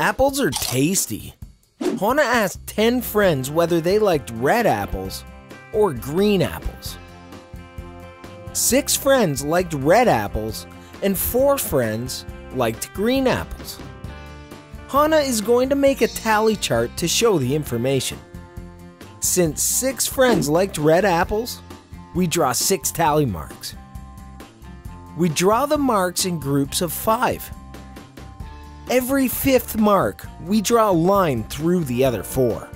Apples are tasty. Hana asked 10 friends whether they liked red apples or green apples. Six friends liked red apples, and four friends liked green apples. Hana is going to make a tally chart to show the information. Since six friends liked red apples, we draw six tally marks. We draw the marks in groups of five. Every fifth mark, we draw a line through the other four.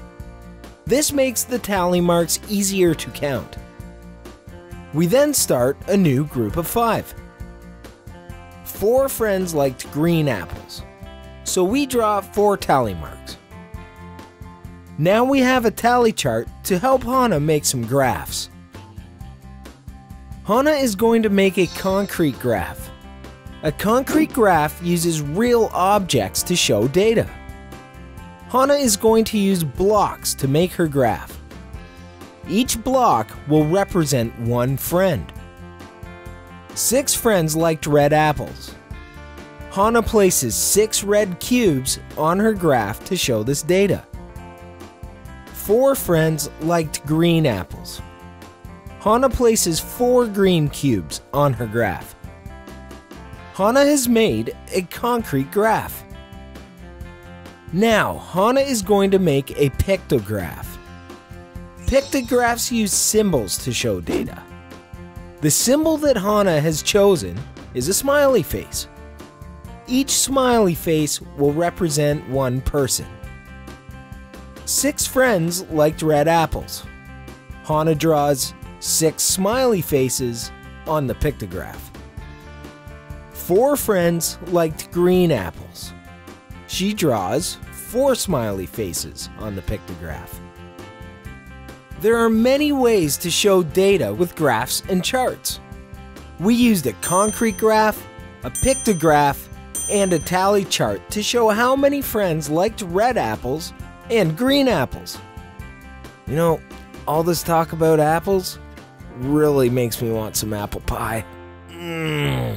This makes the tally marks easier to count. We then start a new group of five. Four friends liked green apples, so we draw four tally marks. Now we have a tally chart to help Hana make some graphs. Hana is going to make a concrete graph. A concrete graph uses real objects to show data. Hana is going to use blocks to make her graph. Each block will represent one friend. Six friends liked red apples. Hana places six red cubes on her graph to show this data. Four friends liked green apples. Hana places four green cubes on her graph. Hana has made a concrete graph. Now, Hana is going to make a pictograph. Pictographs use symbols to show data. The symbol that Hana has chosen is a smiley face. Each smiley face will represent one person. Six friends liked red apples. Hana draws six smiley faces on the pictograph. Four friends liked green apples. She draws four smiley faces on the pictograph. There are many ways to show data with graphs and charts. We used a concrete graph, a pictograph, and a tally chart to show how many friends liked red apples and green apples. You know, all this talk about apples really makes me want some apple pie. Mmm.